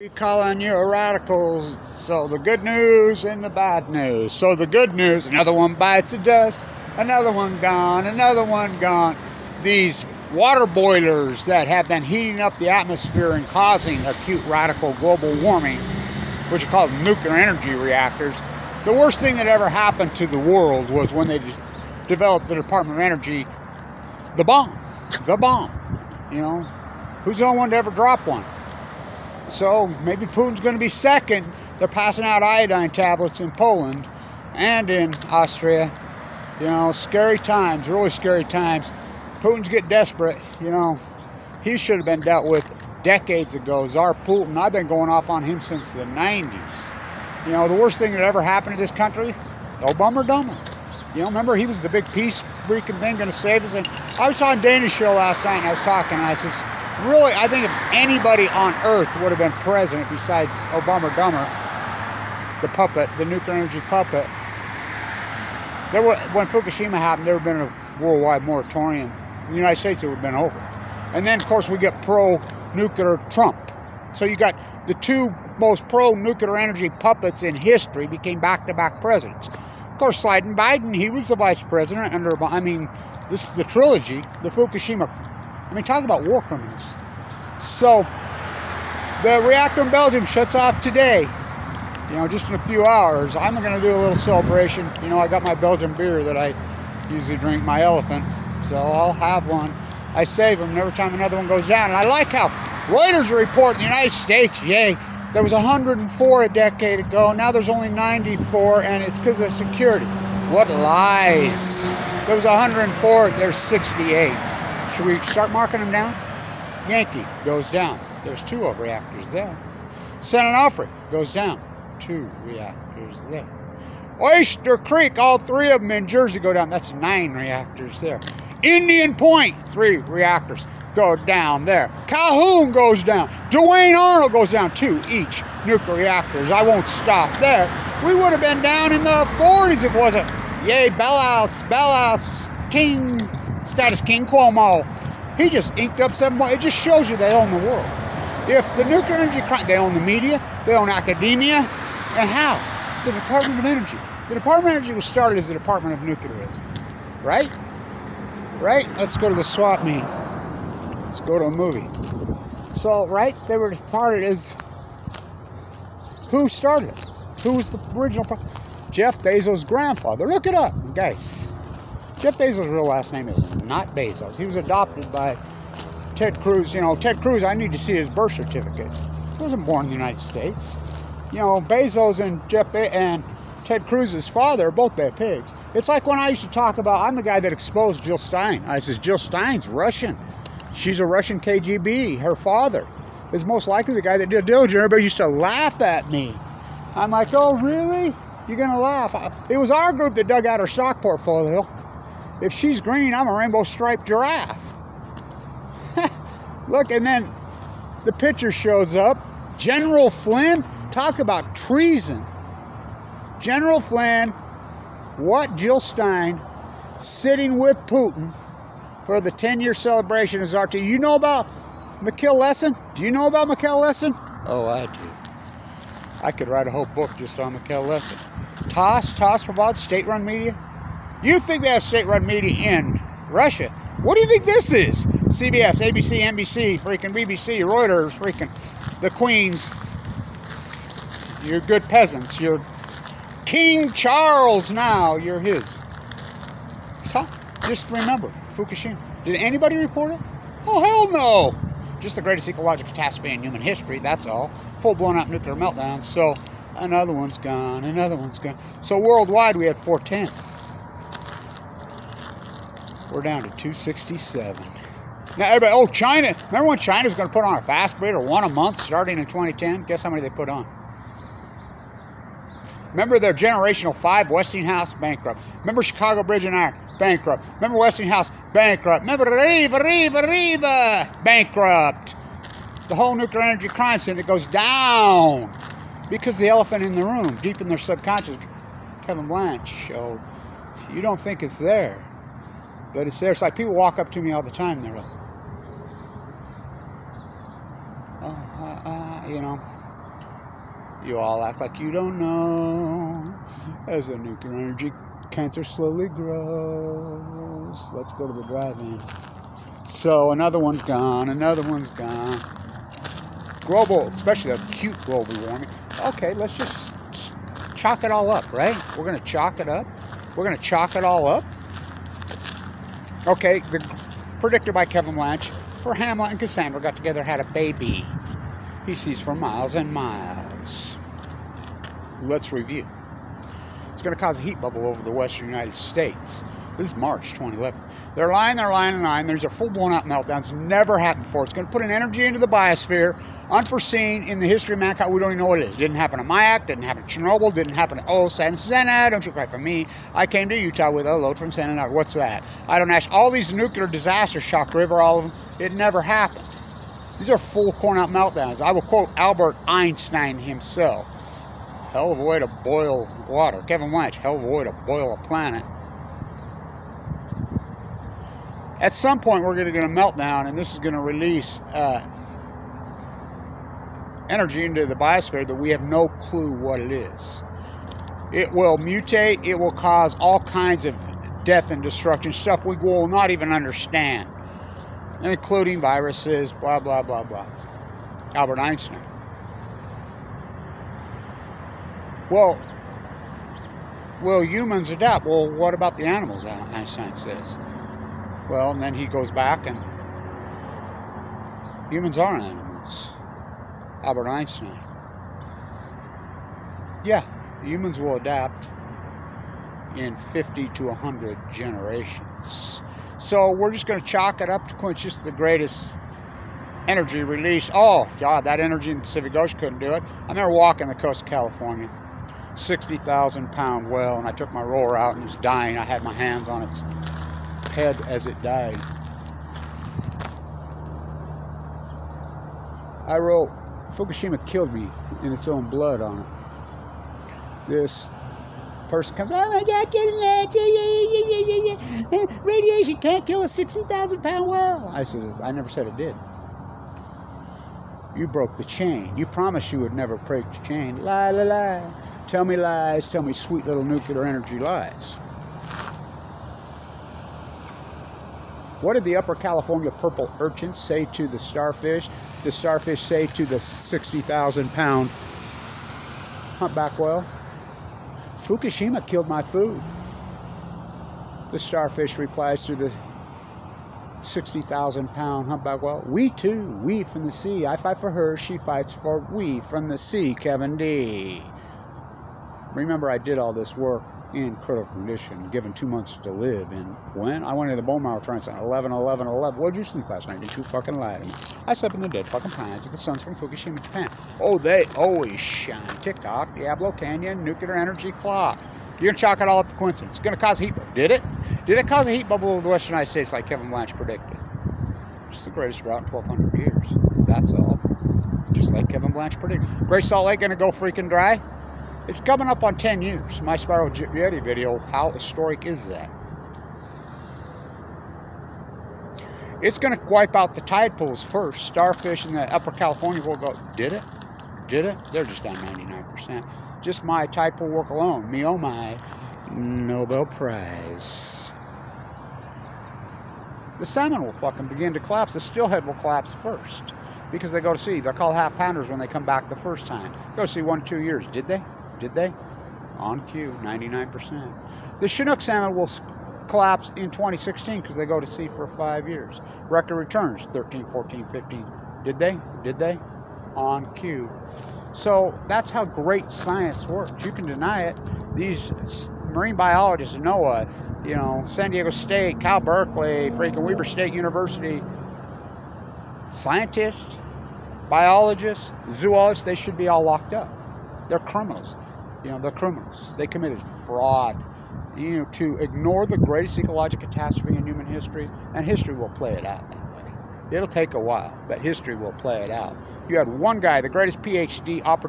We call on you a radical. So the good news and the bad news. So the good news, another one bites the dust, another one gone, another one gone. These water boilers that have been heating up the atmosphere and causing acute radical global warming, which are called nuclear energy reactors. The worst thing that ever happened to the world was when they developed the Department of Energy, the bomb, the bomb. You know, who's the only one to ever drop one? So maybe Putin's going to be second. They're passing out iodine tablets in Poland and in Austria. You know, scary times, really scary times. Putin's getting desperate. You know, he should have been dealt with decades ago. Tsar Putin, I've been going off on him since the 90s. You know, the worst thing that ever happened to this country, no bummer dumber. You know, remember he was the big peace freaking thing going to save us? And I was on Danish show last night and I was talking and I says, really, I think if anybody on earth would have been president besides Obama Dummer, the puppet, the nuclear energy puppet, there were, when Fukushima happened, there would have been a worldwide moratorium. In the United States, it would have been over. And then, of course, we get pro-nuclear Trump. So you got the two most pro-nuclear energy puppets in history became back-to-back presidents. Of course, sliding Biden, he was the vice president under, I mean, this is the trilogy, the Fukushima I mean, talk about war criminals. So, the reactor in Belgium shuts off today. You know, just in a few hours. I'm going to do a little celebration. You know, I got my Belgian beer that I usually drink, my elephant. So I'll have one. I save them every time another one goes down. And I like how Reuters report in the United States, yay, there was 104 a decade ago. Now there's only 94, and it's because of security. What lies. There was 104, there's 68. Should we start marking them down? Yankee goes down. There's two of reactors there. San Onofre goes down. Two reactors there. Oyster Creek, all three of them in Jersey go down. That's nine reactors there. Indian Point, three reactors go down there. Calhoun goes down. Duane Arnold goes down. Two each nuclear reactors. I won't stop there. We would have been down in the 40s if it wasn't. Yay, bailouts, bailouts, King status king Cuomo. He just inked up seven. It just shows you they own the world. If the nuclear energy, they own the media, they own academia, and how? The Department of Energy. The Department of Energy was started as the Department of Nuclearism, right? Right? Let's go to the swap meet. Let's go to a movie. So, right, they were started as who started it? Who was the original? Jeff Bezos' grandfather. Look it up, guys. Jeff Bezos' real last name is not Bezos. He was adopted by Ted Cruz. You know, Ted Cruz, I need to see his birth certificate. He wasn't born in the United States. You know, Bezos and Jeff Be- and Ted Cruz's father are both bad pigs. It's like when I used to talk about, I'm the guy that exposed Jill Stein. I says, Jill Stein's Russian. She's a Russian KGB. Her father is most likely the guy that did Dillinger. Everybody used to laugh at me. I'm like, oh, really? You're going to laugh. It was our group that dug out her stock portfolio. If she's green, I'm a rainbow striped giraffe. Look, and then the picture shows up. General Flynn, talk about treason. General Flynn, what Jill Stein, sitting with Putin for the 10 year celebration as RT. You know about Mikhail Lessin? Do you know about Mikhail Lessin? Oh, I do. I could write a whole book just on Mikhail Lessin. TASS, TASS provides state run media. You think they have state-run media in Russia? What do you think this is? CBS, ABC, NBC, freaking BBC, Reuters, freaking the Queens. You're good peasants. You're King Charles now. You're his. Just remember, Fukushima. Did anybody report it? Oh, hell no. Just the greatest ecological catastrophe in human history, that's all. Full blown out nuclear meltdown. So another one's gone, another one's gone. So worldwide, we had 410. We're down to 267. Now, everybody, oh, China. Remember when China was going to put on a fast breeder, one a month starting in 2010? Guess how many they put on? Remember their generational five, Westinghouse, bankrupt. Remember Chicago Bridge and Iron, bankrupt. Remember Westinghouse, bankrupt. Remember Riva, Riva, Riva, bankrupt. The whole nuclear energy crime syndicate goes down because the elephant in the room, deep in their subconscious, Kevin Blanch showed. You don't think it's there. But it's there. It's like people walk up to me all the time. They're like, oh, uh, uh, you know, You all act like you don't know. As the nuclear energy cancer slowly grows. Let's go to the drive-in. So another one's gone, another one's gone. Global, especially acute global warming. Okay, let's just chalk it all up, right? We're gonna chalk it up. We're gonna chalk it all up. Okay, the predictor by Kevin Blanch for Hamlet and Cassandra got together, had a baby. He sees for miles and miles. Let's review. It's going to cause a heat bubble over the western United States. This is March 2011. They're lying, they're lying, and lying. There's a full blown out meltdown. It's never happened before. It's going to put an energy into the biosphere, unforeseen in the history of mankind. We don't even know what it is. Didn't happen to Mayak, didn't happen to Chernobyl, didn't happen to oh San Sena. Don't you cry for me. I came to Utah with a load from Santa What's that? I don't ask. All these nuclear disasters, Shock River, all of them, it never happened. These are full corn out meltdowns. I will quote Albert Einstein himself. Hell of a way to boil water. Kevin Blanch, hell of a way to boil a planet. At some point, we're going to get a meltdown, and this is going to release uh, energy into the biosphere that we have no clue what it is. It will mutate, it will cause all kinds of death and destruction, stuff we will not even understand including viruses, blah, blah, blah, blah. Albert Einstein. Well, will humans adapt? Well, what about the animals, Einstein says. Well, and then he goes back and humans are animals. Albert Einstein. Yeah, humans will adapt in 50 to 100 generations. So we're just going to chalk it up to quench just the greatest energy release. Oh, God, that energy in the Pacific Ocean couldn't do it. I remember walking the coast of California, 60,000 pound well, and I took my roller out and it was dying. I had my hands on its head as it died. I wrote, Fukushima killed me in its own blood on it. This person comes, oh my God, get there. Radiation can't kill a 60,000 pound well. I said, I never said it did. You broke the chain. You promised you would never break the chain. Lie, lie, lie. Tell me lies. Tell me sweet little nuclear energy lies. What did the Upper California purple urchin say to the starfish? The starfish say to the 60,000 pound humpback whale? Fukushima killed my food. The starfish replies to the 60,000 pound humpback whale, We too, we from the sea. I fight for her, she fights for we from the sea, Kevin D. Remember, I did all this work in critical condition, given two months to live. And when I went into the bone marrow transplant, 11, 11, 11. What did you sleep last night? Did you fucking lie to me? I slept in the dead fucking pines with the suns from Fukushima, Japan. Oh, they always shine. TikTok, Diablo Canyon, nuclear energy clock. You're gonna chalk it all up to coincidence. It's gonna cause a heat bubble. Did it? Did it cause a heat bubble over the western United States like Kevin Blanch predicted? It's the greatest drought in 1,200 years. That's all. Just like Kevin Blanch predicted. Great Salt Lake gonna go freaking dry? It's coming up on 10 years. My Spiral Yeti video, how historic is that? It's going to wipe out the tide pools first. Starfish in the upper California will go, did it? Did it? They're just down 99%. Just my tide pool work alone. Me oh my. Nobel Prize. The salmon will fucking begin to collapse. The steelhead will collapse first because they go to sea. They're called half pounders when they come back the first time. Go see one, two years. Did they? Did they? On cue, 99%. The Chinook salmon will collapse in 2016 because they go to sea for five years. Record returns, 13, 14, 15. Did they? Did they? On cue. So that's how great science works. You can deny it. These marine biologists, NOAA, you know, San Diego State, Cal Berkeley, freaking Weber State University, scientists, biologists, zoologists, they should be all locked up. They're criminals. You know, they're criminals. They committed fraud. You know, to ignore the greatest ecological catastrophe in human history, and history will play it out that way. It'll take a while, but history will play it out. You had one guy, the greatest PhD opportunity